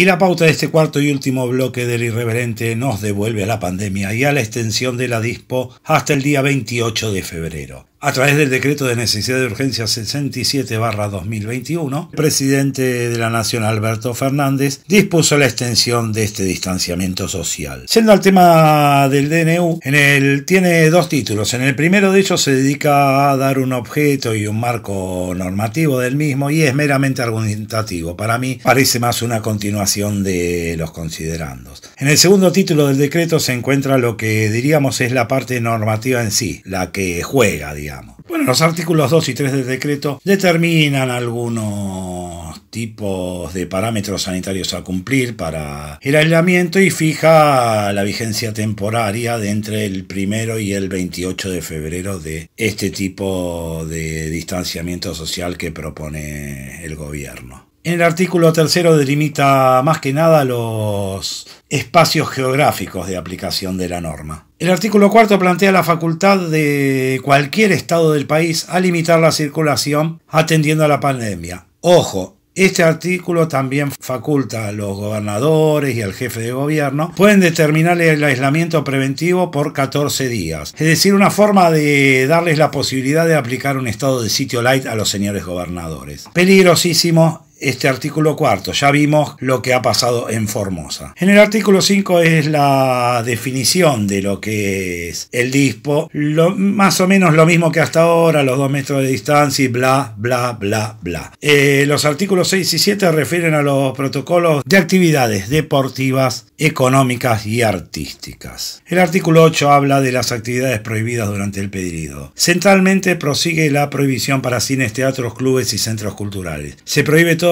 Y la pauta de este cuarto y último bloque del irreverente nos devuelve a la pandemia y a la extensión de la dispo hasta el día 28 de febrero. A través del decreto de necesidad de urgencia 67-2021, el presidente de la Nación, Alberto Fernández, dispuso la extensión de este distanciamiento social. Siendo al tema del DNU, en el, tiene dos títulos. En el primero de ellos se dedica a dar un objeto y un marco normativo del mismo y es meramente argumentativo. Para mí parece más una continuación de los considerandos. En el segundo título del decreto se encuentra lo que diríamos es la parte normativa en sí, la que juega, digamos bueno, los artículos 2 y 3 del decreto determinan algunos tipos de parámetros sanitarios a cumplir para el aislamiento y fija la vigencia temporaria de entre el primero y el 28 de febrero de este tipo de distanciamiento social que propone el gobierno. En el artículo tercero delimita más que nada los espacios geográficos de aplicación de la norma. El artículo cuarto plantea la facultad de cualquier estado del país a limitar la circulación atendiendo a la pandemia. Ojo, este artículo también faculta a los gobernadores y al jefe de gobierno, pueden determinar el aislamiento preventivo por 14 días, es decir, una forma de darles la posibilidad de aplicar un estado de sitio light a los señores gobernadores. Peligrosísimo este artículo cuarto. Ya vimos lo que ha pasado en Formosa. En el artículo 5 es la definición de lo que es el dispo, lo, más o menos lo mismo que hasta ahora, los dos metros de distancia y bla, bla, bla, bla. Eh, los artículos 6 y 7 refieren a los protocolos de actividades deportivas, económicas y artísticas. El artículo 8 habla de las actividades prohibidas durante el pedido. Centralmente prosigue la prohibición para cines, teatros, clubes y centros culturales. Se prohíbe todo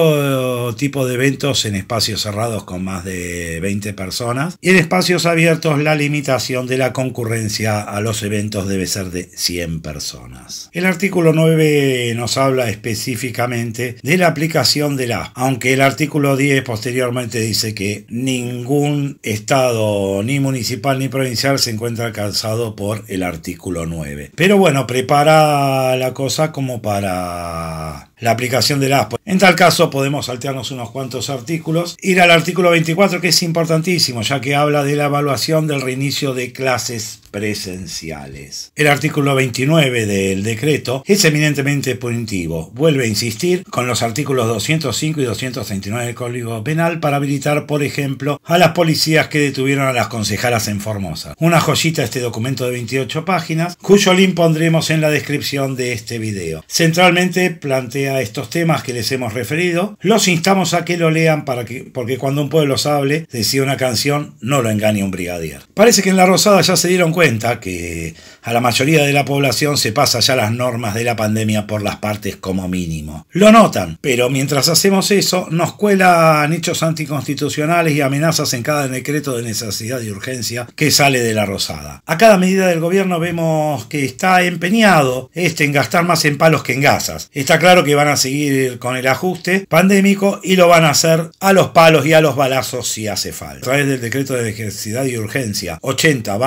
tipo de eventos en espacios cerrados con más de 20 personas y en espacios abiertos la limitación de la concurrencia a los eventos debe ser de 100 personas. El artículo 9 nos habla específicamente de la aplicación de la, aunque el artículo 10 posteriormente dice que ningún estado ni municipal ni provincial se encuentra calzado por el artículo 9. Pero bueno, prepara la cosa como para la aplicación del ASPO. En tal caso podemos saltearnos unos cuantos artículos, ir al artículo 24 que es importantísimo ya que habla de la evaluación del reinicio de clases presenciales. El artículo 29 del decreto es eminentemente punitivo. Vuelve a insistir con los artículos 205 y 239 del Código Penal para habilitar, por ejemplo, a las policías que detuvieron a las concejalas en Formosa. Una joyita este documento de 28 páginas, cuyo link pondremos en la descripción de este video. Centralmente plantea estos temas que les hemos referido. Los instamos a que lo lean para que, porque cuando un pueblo hable, decía una canción, no lo engañe un brigadier. Parece que en la Rosada ya se dieron cuenta que a la mayoría de la población se pasa ya las normas de la pandemia por las partes como mínimo. Lo notan, pero mientras hacemos eso, nos cuelan hechos anticonstitucionales y amenazas en cada decreto de necesidad y urgencia que sale de la Rosada. A cada medida del gobierno vemos que está empeñado este en gastar más en palos que en gasas. Está claro que van a seguir con el ajuste pandémico y lo van a hacer a los palos y a los balazos si hace falta. A través del decreto de necesidad y urgencia 80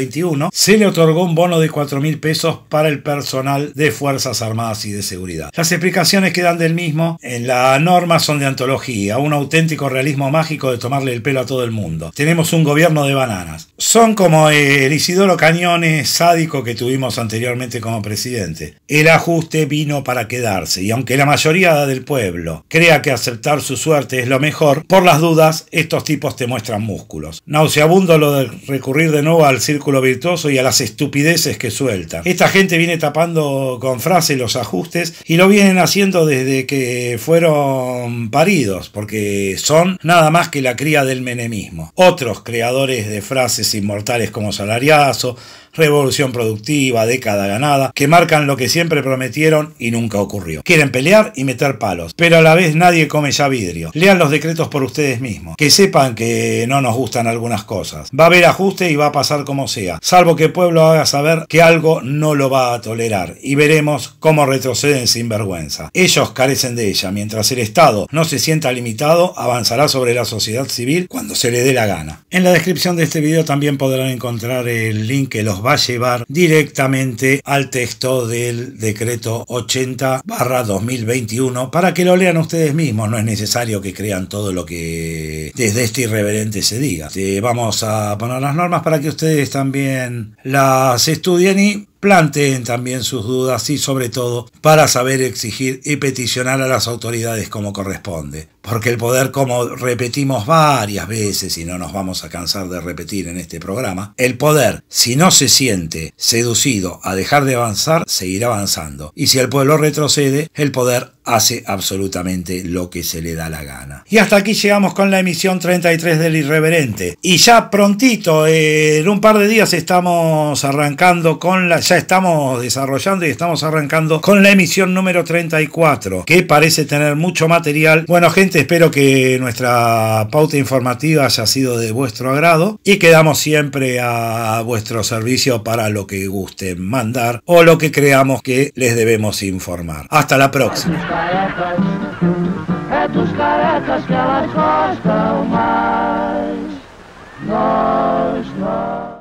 2021 se le otorgó un bono de 4 mil pesos para el personal de Fuerzas Armadas y de Seguridad. Las explicaciones que dan del mismo en la norma son de antología, un auténtico realismo mágico de tomarle el pelo a todo el mundo. Tenemos un gobierno de bananas. Son como el Isidoro Cañones sádico que tuvimos anteriormente como presidente. El ajuste vino para quedarse y aunque la mayoría del pueblo crea que aceptar su suerte es lo mejor, por las dudas estos tipos te muestran músculos. Nauseabundo lo de recurrir de nuevo al círculo virtuoso y a las estupideces que suelta. Esta gente viene tapando con frases los ajustes y lo vienen haciendo desde que fueron paridos, porque son nada más que la cría del menemismo. Otros creadores de frases inmortales como salariazo, revolución productiva, década ganada, que marcan lo que siempre prometieron y nunca ocurrió. Quieren pelear y meter palos, pero a la vez nadie come ya vidrio. Lean los decretos por ustedes mismos, que sepan que no nos gustan algunas cosas. Va a haber ajuste y va a pasar como sea, salvo que el pueblo haga saber que algo no lo va a tolerar y veremos cómo retroceden sin vergüenza. Ellos carecen de ella, mientras el Estado no se sienta limitado, avanzará sobre la sociedad civil cuando se le dé la gana. En la descripción de este video también podrán encontrar el link que los va a llevar directamente al texto del decreto 80 barra 2021 para que lo lean ustedes mismos. No es necesario que crean todo lo que desde este irreverente se diga. Vamos a poner las normas para que ustedes también las estudien y planteen también sus dudas y sobre todo para saber exigir y peticionar a las autoridades como corresponde. Porque el poder, como repetimos varias veces y no nos vamos a cansar de repetir en este programa, el poder, si no se siente seducido a dejar de avanzar, seguirá avanzando. Y si el pueblo retrocede, el poder hace absolutamente lo que se le da la gana. Y hasta aquí llegamos con la emisión 33 del Irreverente. Y ya prontito, en un par de días estamos arrancando con la, ya estamos desarrollando y estamos arrancando con la emisión número 34, que parece tener mucho material. Bueno, gente, espero que nuestra pauta informativa haya sido de vuestro agrado y quedamos siempre a vuestro servicio para lo que gusten mandar o lo que creamos que les debemos informar. Hasta la próxima